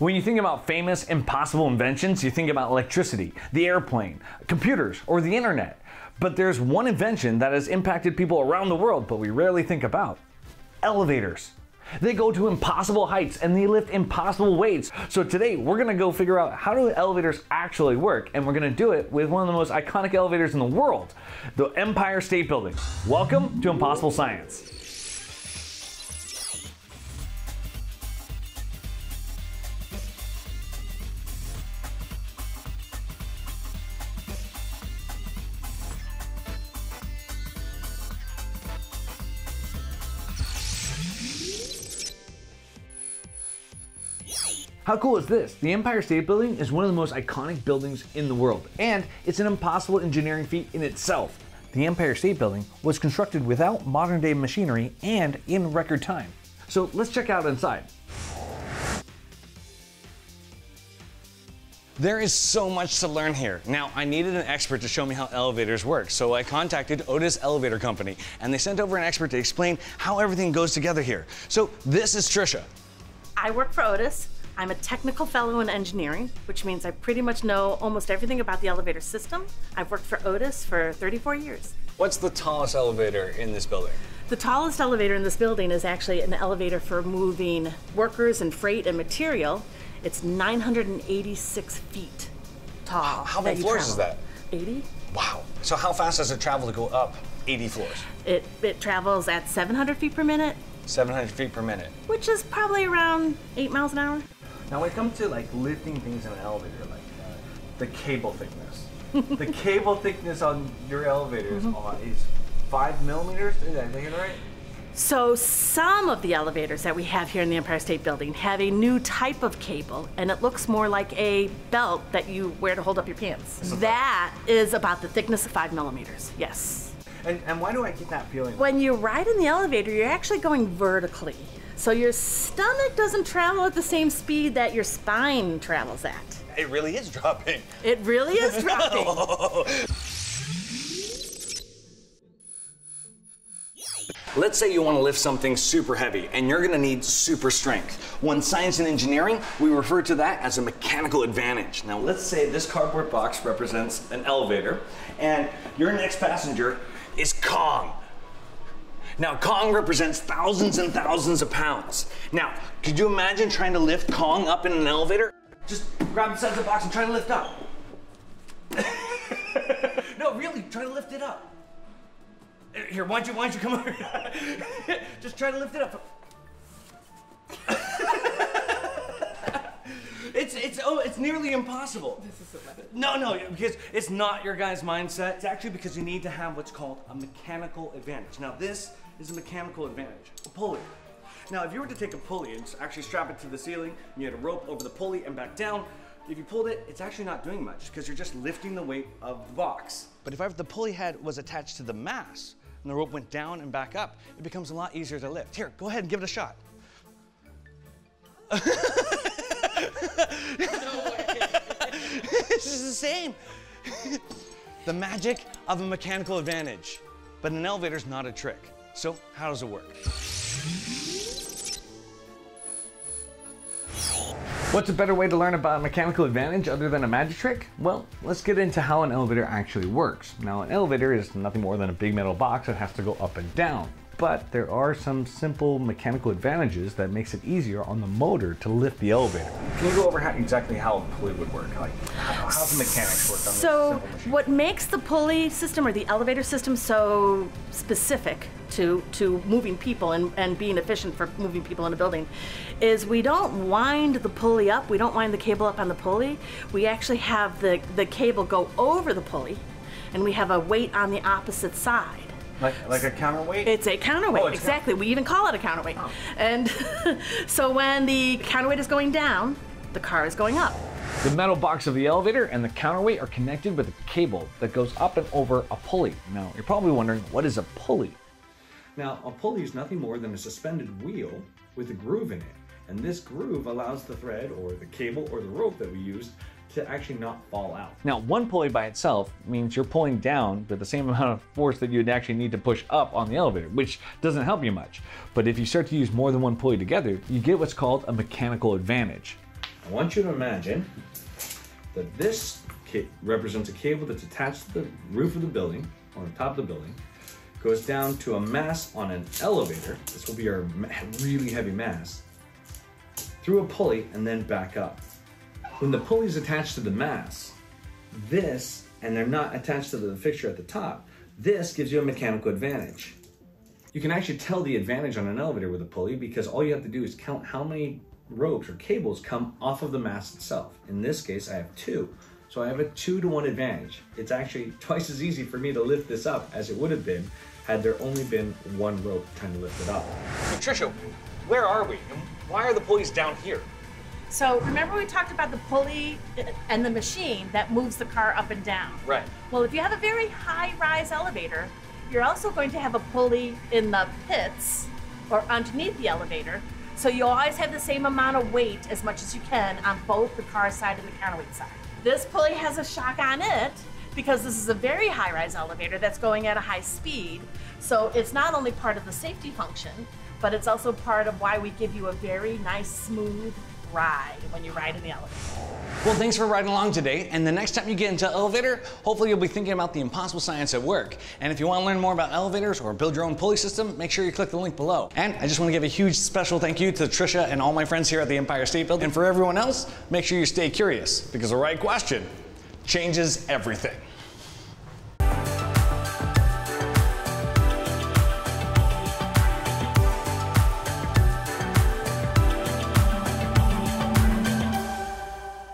When you think about famous impossible inventions, you think about electricity, the airplane, computers, or the internet. But there's one invention that has impacted people around the world, but we rarely think about elevators. They go to impossible heights and they lift impossible weights. So today we're gonna go figure out how do elevators actually work, and we're gonna do it with one of the most iconic elevators in the world, the Empire State Building. Welcome to Impossible Science. How cool is this? The Empire State Building is one of the most iconic buildings in the world, and it's an impossible engineering feat in itself. The Empire State Building was constructed without modern day machinery and in record time. So let's check out inside. There is so much to learn here. Now, I needed an expert to show me how elevators work, so I contacted Otis Elevator Company, and they sent over an expert to explain how everything goes together here. So this is Trisha. I work for Otis. I'm a technical fellow in engineering, which means I pretty much know almost everything about the elevator system. I've worked for Otis for 34 years. What's the tallest elevator in this building? The tallest elevator in this building is actually an elevator for moving workers and freight and material. It's 986 feet tall. How many floors is that? 80. Wow. So how fast does it travel to go up 80 floors? It, it travels at 700 feet per minute, 700 feet per minute. which is probably around 8 miles an hour. Now, when it comes to like lifting things in an elevator, like uh, the cable thickness, the cable thickness on your elevators uh, is five millimeters. Did I think it right? So some of the elevators that we have here in the Empire State Building have a new type of cable, and it looks more like a belt that you wear to hold up your pants. That is about the thickness of five millimeters, yes. And, and why do I get that feeling? When you ride in the elevator, you're actually going vertically. So your stomach doesn't travel at the same speed that your spine travels at. It really is dropping. It really is dropping. Let's say you want to lift something super heavy and you're going to need super strength. Well, in science and engineering, we refer to that as a mechanical advantage. Now, let's say this cardboard box represents an elevator and your next passenger is Kong. Now, Kong represents thousands and thousands of pounds. Now, could you imagine trying to lift Kong up in an elevator? Just grab the sides of the box and try to lift up. no, really, try to lift it up. Here, why don't you, why don't you come over? Just try to lift it up. It's oh it's nearly impossible. This is so. No, no, because it's not your guy's mindset. It's actually because you need to have what's called a mechanical advantage. Now this is a mechanical advantage. A pulley. Now, if you were to take a pulley and actually strap it to the ceiling, and you had a rope over the pulley and back down, if you pulled it, it's actually not doing much because you're just lifting the weight of the box. But if the pulley head was attached to the mass and the rope went down and back up, it becomes a lot easier to lift. Here, go ahead and give it a shot. this just the same. the magic of a mechanical advantage. But an elevator's not a trick. So, how does it work? What's a better way to learn about a mechanical advantage other than a magic trick? Well, let's get into how an elevator actually works. Now, an elevator is nothing more than a big metal box that has to go up and down. But there are some simple mechanical advantages that makes it easier on the motor to lift the elevator. Can you go over how, exactly how a pulley would work? Like, how, how the mechanics work on So, this simple what makes the pulley system or the elevator system so specific to, to moving people and, and being efficient for moving people in a building is we don't wind the pulley up, we don't wind the cable up on the pulley. We actually have the, the cable go over the pulley, and we have a weight on the opposite side. Like, like a counterweight? It's a counterweight, Oh, it's exactly. We even call it a counterweight. Oh. And so when the counterweight is going down, the car is going up. The metal box of the elevator and the counterweight are connected with a cable that goes up and over a pulley. Now, you're probably wondering, what is a pulley? Now, a pulley is nothing more than a suspended wheel with a groove in it. And this groove allows the thread or the cable or the rope that we use to actually not fall out. Now, one pulley by itself means you're pulling down with the same amount of force that you'd actually need to push up on the elevator, which doesn't help you much. But if you start to use more than one pulley together, you get what's called a mechanical advantage. I want you to imagine that this represents a cable that's attached to the roof of the building, on the top of the building, goes down to a mass on an elevator. This will be our really heavy mass through a pulley, and then back up. When the pulley is attached to the mass, this, and they're not attached to the fixture at the top, this gives you a mechanical advantage. You can actually tell the advantage on an elevator with a pulley because all you have to do is count how many ropes or cables come off of the mast itself. In this case, I have two. So I have a two to one advantage. It's actually twice as easy for me to lift this up as it would have been had there only been one rope trying to lift it up. Patricia, where are we? And why are the pulleys down here? So remember we talked about the pulley and the machine that moves the car up and down. Right. Well, if you have a very high rise elevator, you're also going to have a pulley in the pits or underneath the elevator. So you always have the same amount of weight as much as you can on both the car side and the counterweight side. This pulley has a shock on it because this is a very high rise elevator that's going at a high speed. So it's not only part of the safety function, but it's also part of why we give you a very nice, smooth ride when you ride in the elevator. Well, thanks for riding along today. And the next time you get into an elevator, hopefully you'll be thinking about the impossible science at work. And if you want to learn more about elevators or build your own pulley system, make sure you click the link below. And I just want to give a huge special thank you to Trisha and all my friends here at the Empire State Building. And for everyone else, make sure you stay curious because the right question changes everything.